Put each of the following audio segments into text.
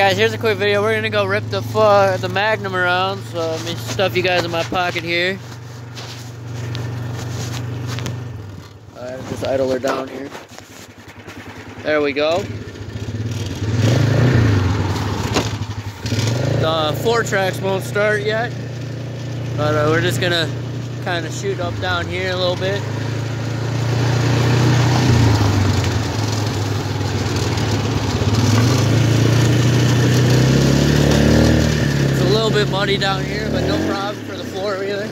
Guys, here's a quick video. We're gonna go rip the uh, the Magnum around. So let me stuff you guys in my pocket here. Alright, just idle her down here. There we go. The FourTrax won't start yet, but uh, we're just gonna kind of shoot up down here a little bit. little bit muddy down here, but no problem for the floor either.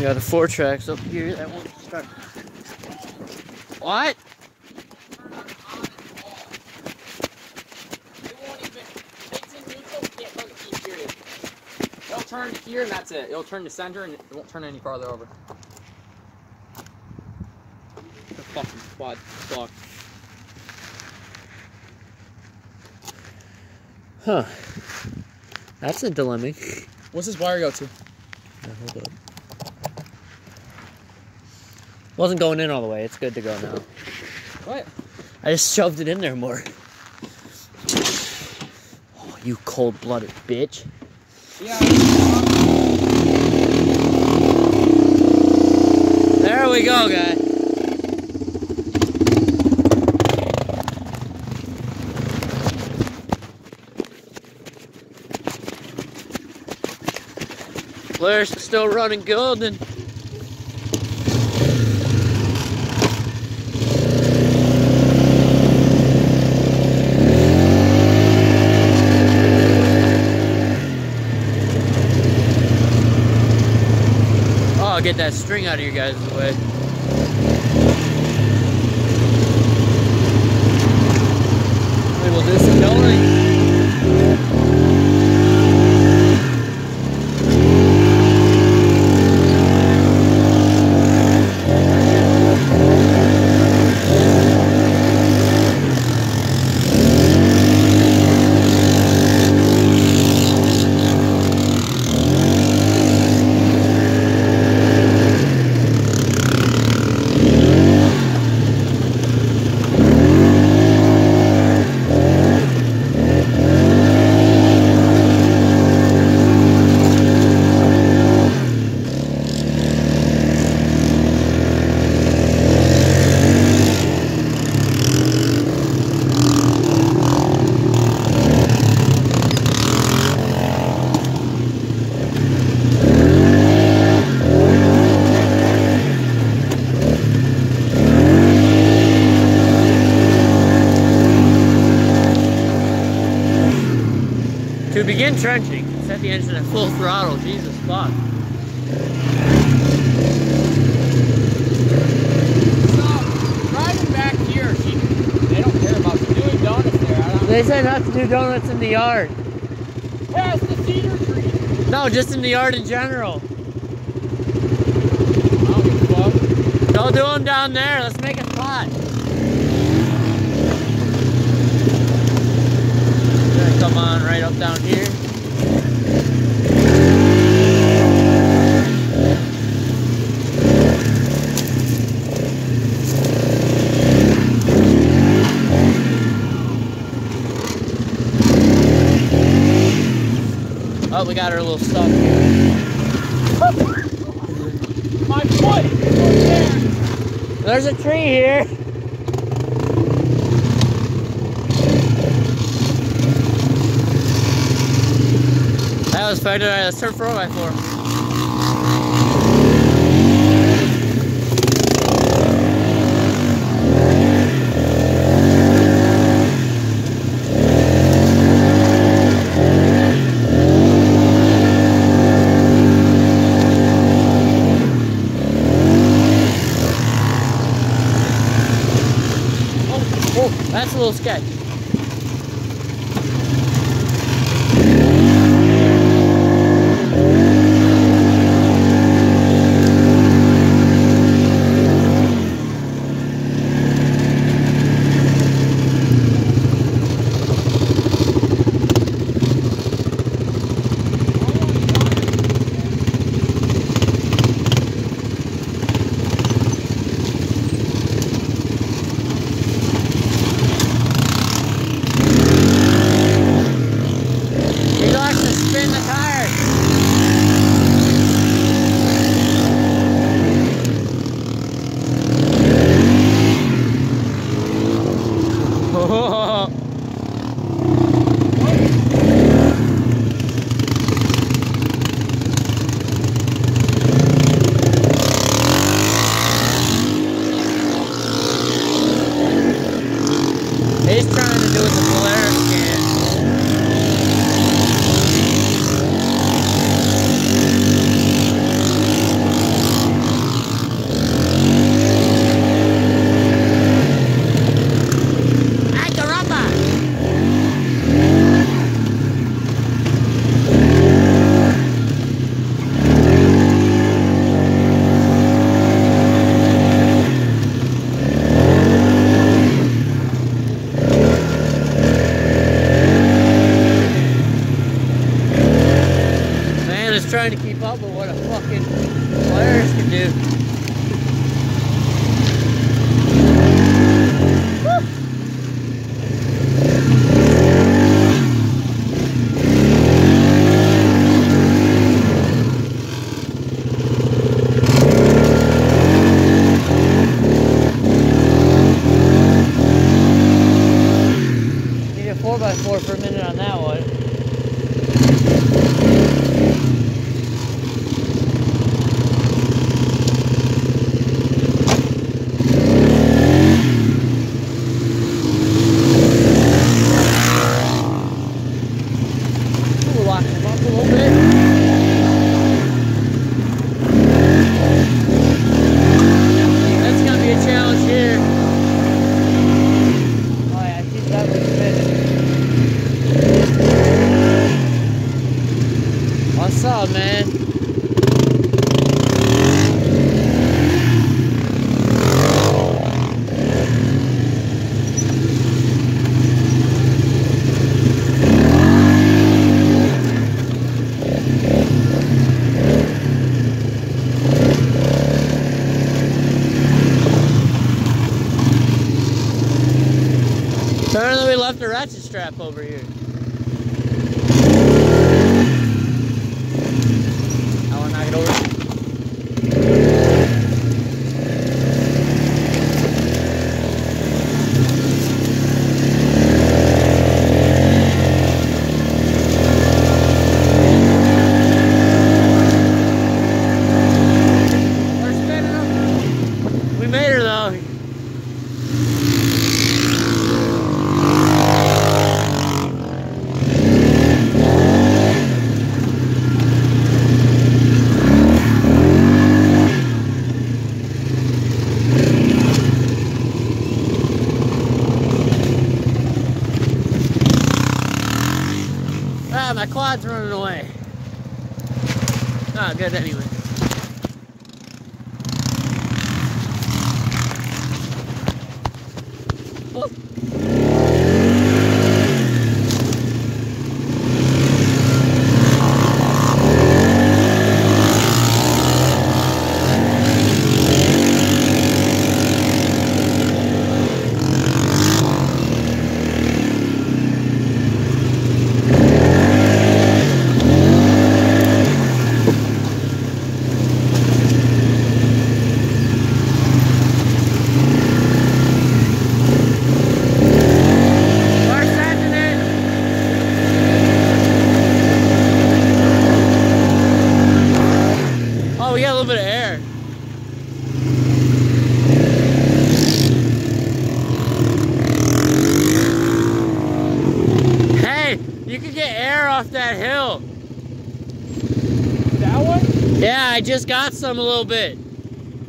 Got the FourTrax up here that won't start. What? Turn here and that's it. It'll turn to center and it won't turn any farther over. The fucking quad fuck. Huh. That's a dilemma. What's this wire go to? Yeah, hold up. Wasn't going in all the way. It's good to go now. What? I just shoved it in there more. Oh, you cold-blooded bitch. There we go, guy. Blair's still running good get that string out of your guys' way. We will do some donating. To begin trenching, set the engine at full throttle. Jesus fuck. So, driving back here, she, they don't care about doing donuts there. They said not to do donuts in the yard. Past the cedar tree. No, just in the yard in general. I don't give a fuck. Don't do them down there. Let's make a spot. Come on right up down here. Oh, we got our little stuff here. My foot! There's a tree here. That was fine. Alright, let's turn 4 by 4 Oh, that's a little sketch. ratchet strap over here. God's. some a little bit.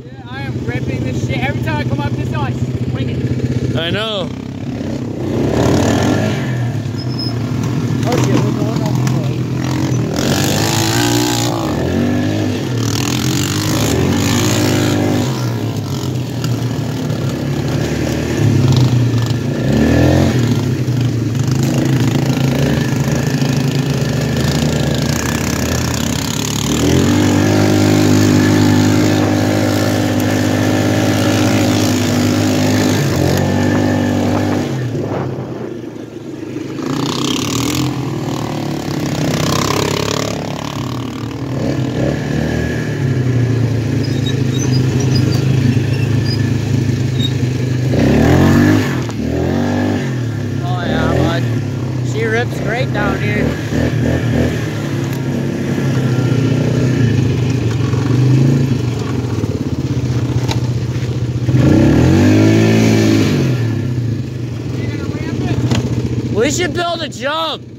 Yeah, I am ripping this shit. Every time I come up this hill, I swing it. I know. We should build a jump.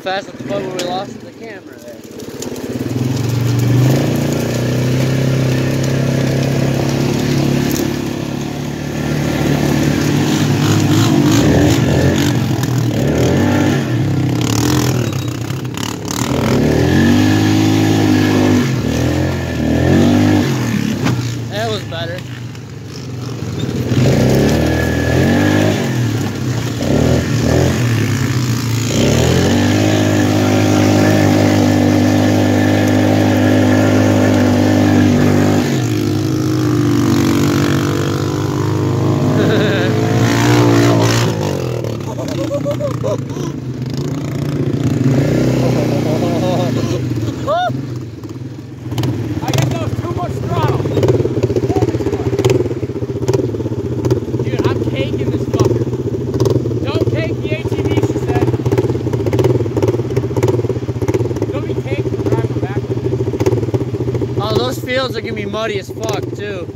Fast at the point where we lost the camera there. That was better. I guess that was too much throttle. Dude, I'm taking this fucker. Don't take the ATV, she said. Don't be taking the driver back with this. Oh, those fields are gonna be muddy as fuck too.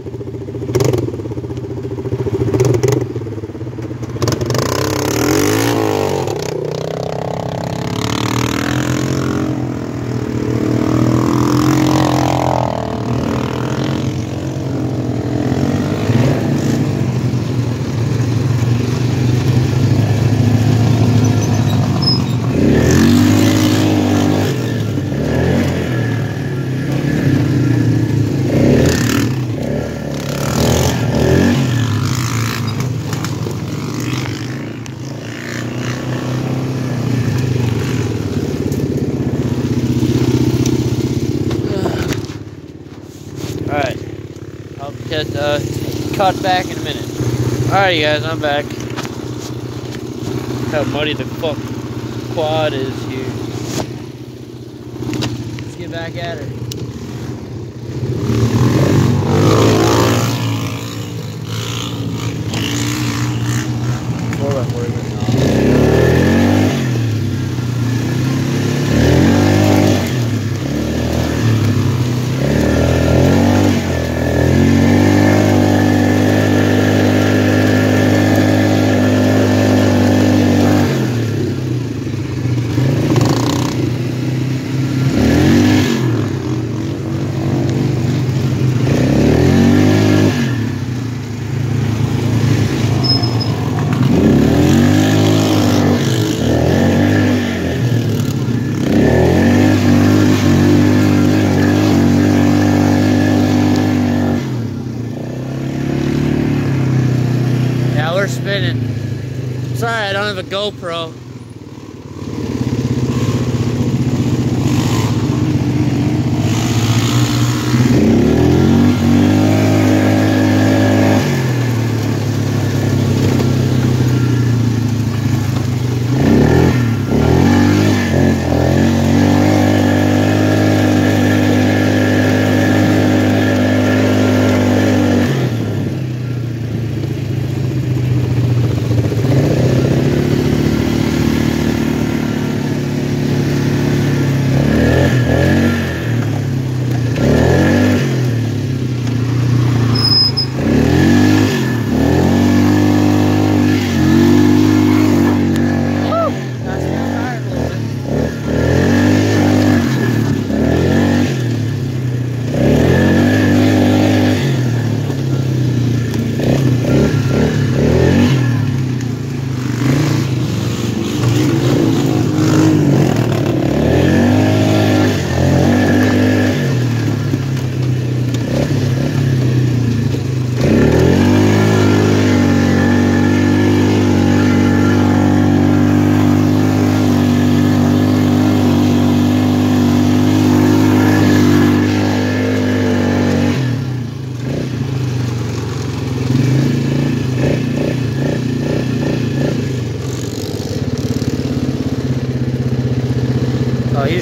Alright. I'll get uh, cut back in a minute. Alright, guys, I'm back. How muddy the fuck quad is here. Let's get back at her.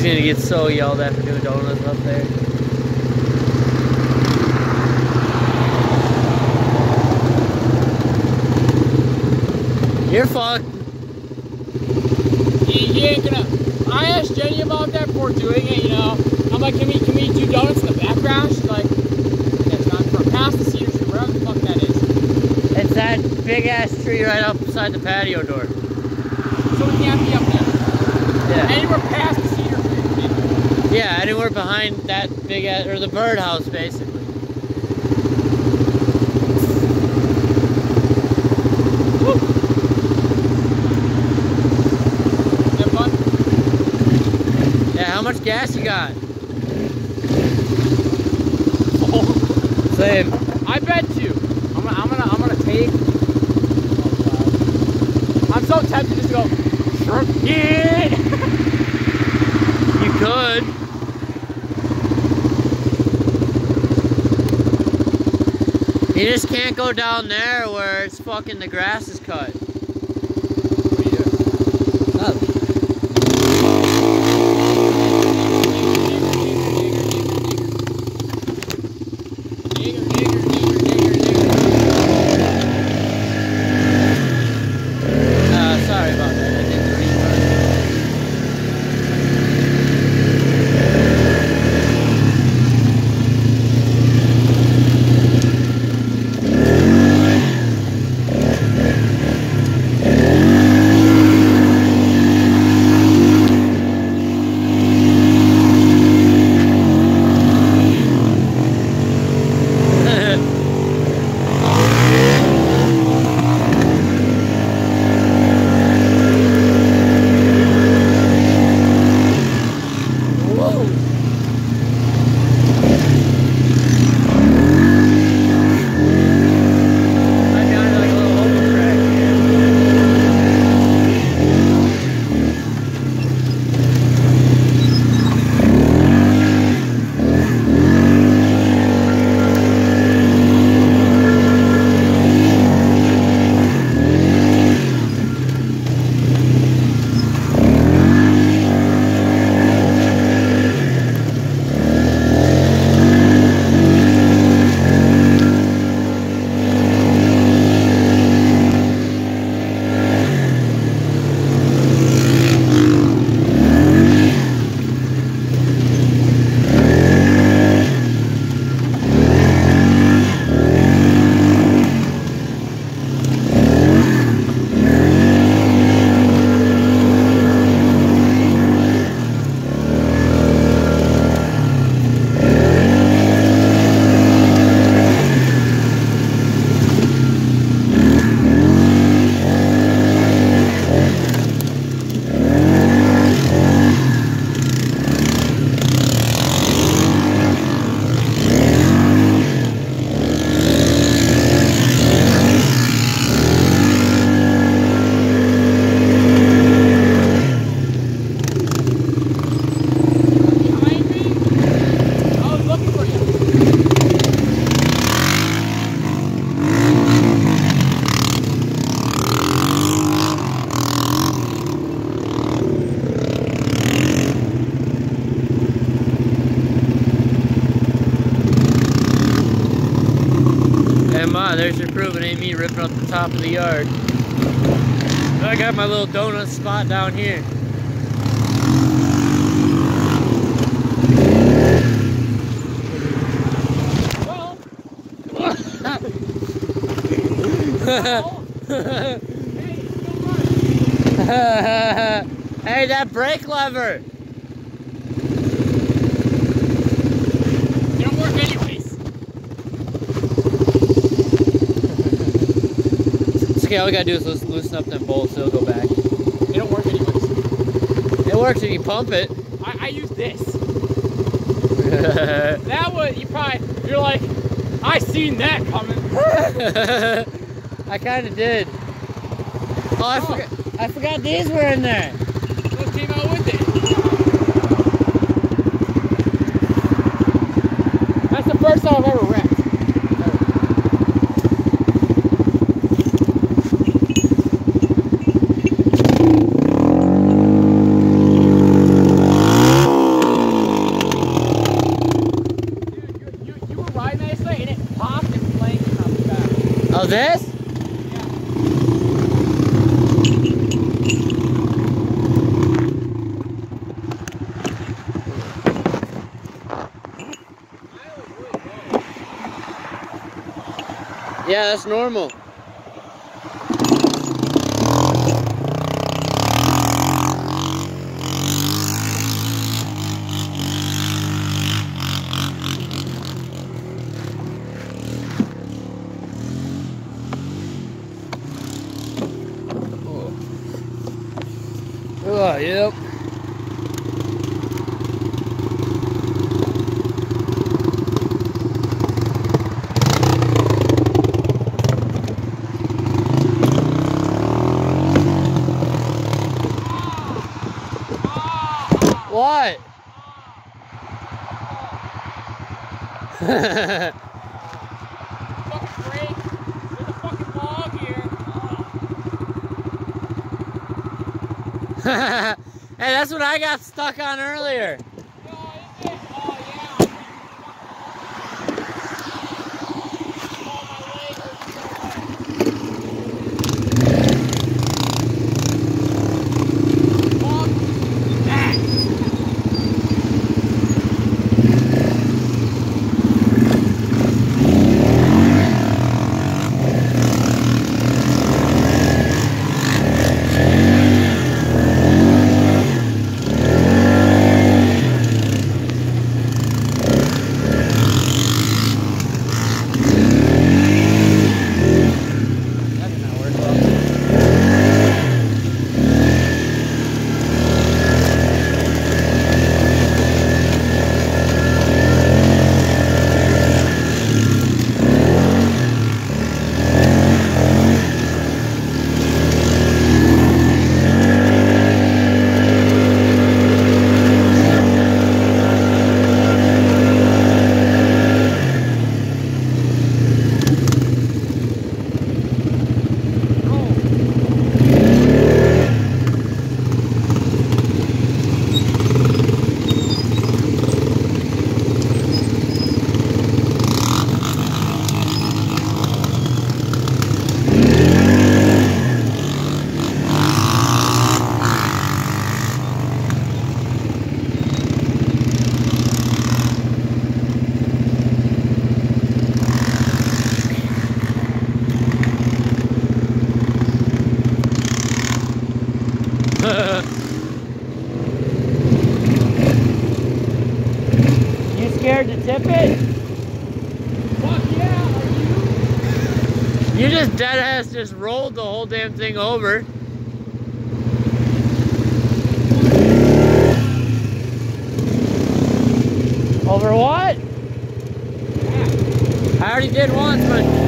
He's gonna get so yelled at for doing donuts up there. You're fucked. He, he ain't gonna. I asked Jenny about that before doing it. You know, I'm like, can we can we do donuts in the background? She's like, that's not for past the cedar tree, wherever the fuck that is. It's that big ass tree right outside the patio door. So we can't be up there. Yeah. Anywhere past the cedar tree. we can't. Yeah, anywhere behind that big ass, or the birdhouse basically. Is that fun? Yeah, how much gas you got? Same. I bet you. I'm gonna, I'm gonna, I'm gonna take. Oh, I'm so tempted just to go. It. You could. You just can't go down there where it's fucking the grass is cut. It ain't me ripping up the top of the yard. I got my little donut spot down here. Hey, that brake lever! They don't work anyways. It's okay, all we gotta do is loosen up them bolts, it'll go back. Don't work anyways. It works if you pump it. I, I use this. That was you probably you're like, I seen that coming. I kinda did. Oh, I, Oh. forgot. I forgot these were in there. What came out with it? That's the first time I've ever this? Yeah, that's normal. Oh, yep. What? Fucking brake. There's a fucking log here. hey, that's what I got stuck on earlier. No, is it? Oh, yeah. Oh, my leg hurts so bad. Fuck that. That did not work well. you scared to tip it? Fuck yeah, are you? You dead ass just rolled the whole damn thing over. Over what? I already did once, but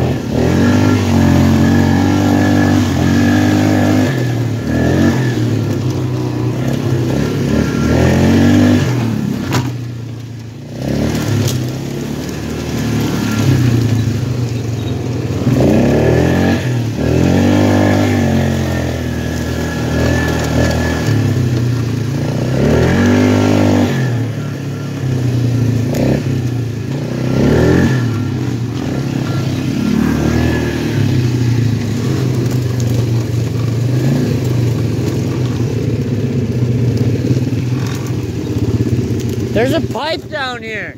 there's a pipe down here.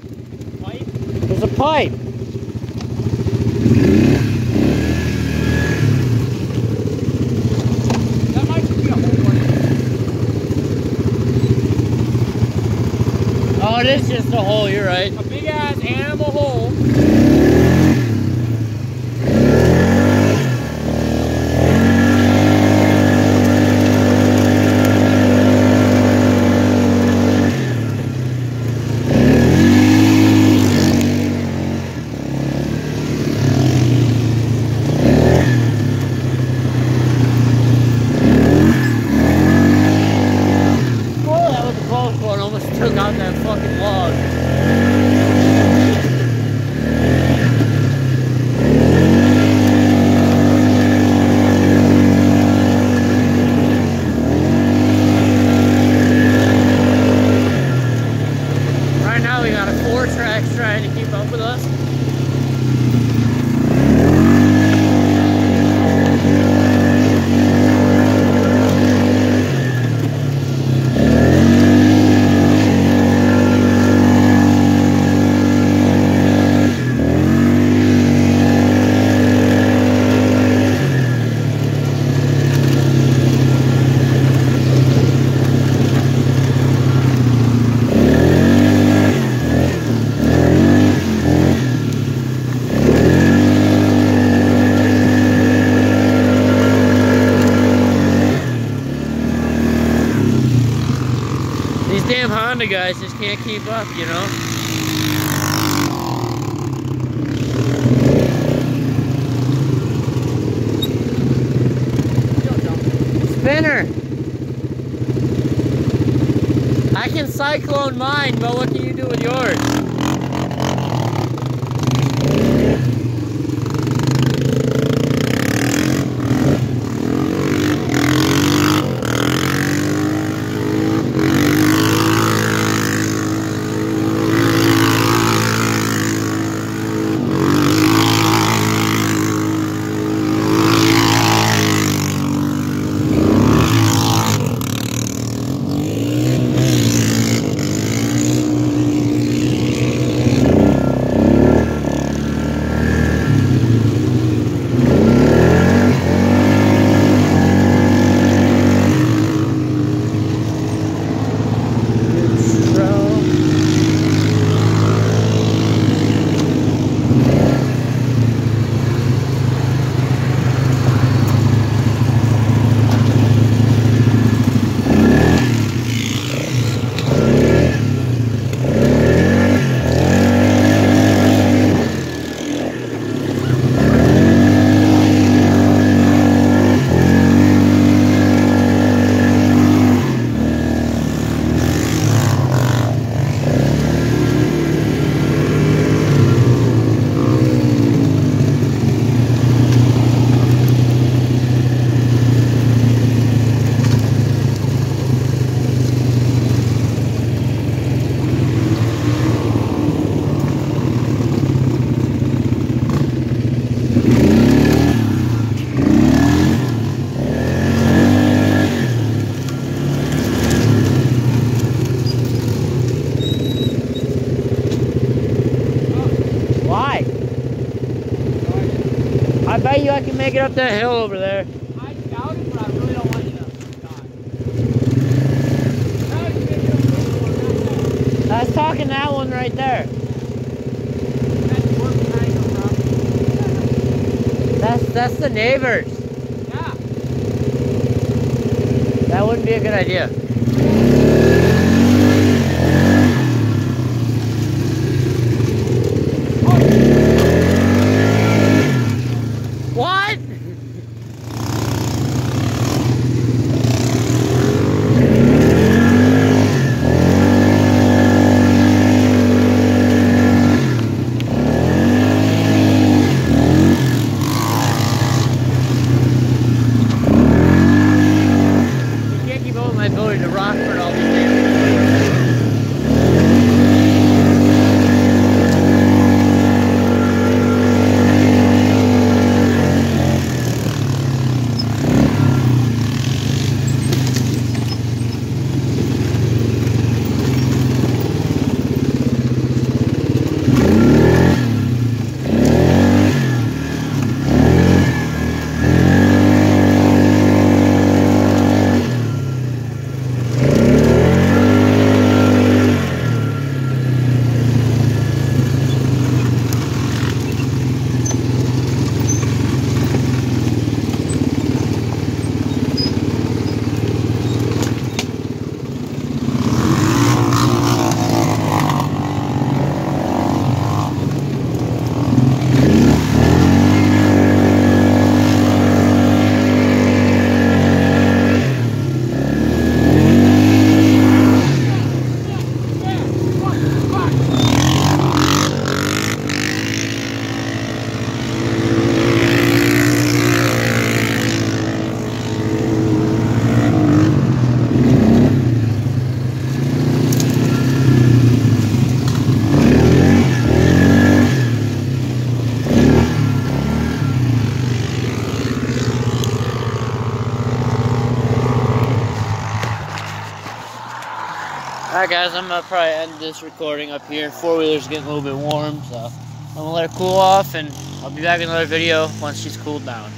Pipe? There's a pipe. That might just a. Oh, it is just a hole, you're right. A big ass animal hole. Oh, that was a close one. Almost took out that fucking log. damn Honda guys just can't keep up, you know? Spinner! I can cyclone mine, but what can you do with yours? Can make it up that hill over there. I doubt it, but I really don't want you to die. I was talking that one right there. That's that's the neighbors. Yeah. That wouldn't be a good idea. Gonna probably end this recording up here. Four wheeler's getting a little bit warm, so I'm gonna let her cool off and I'll be back in another video once she's cooled down.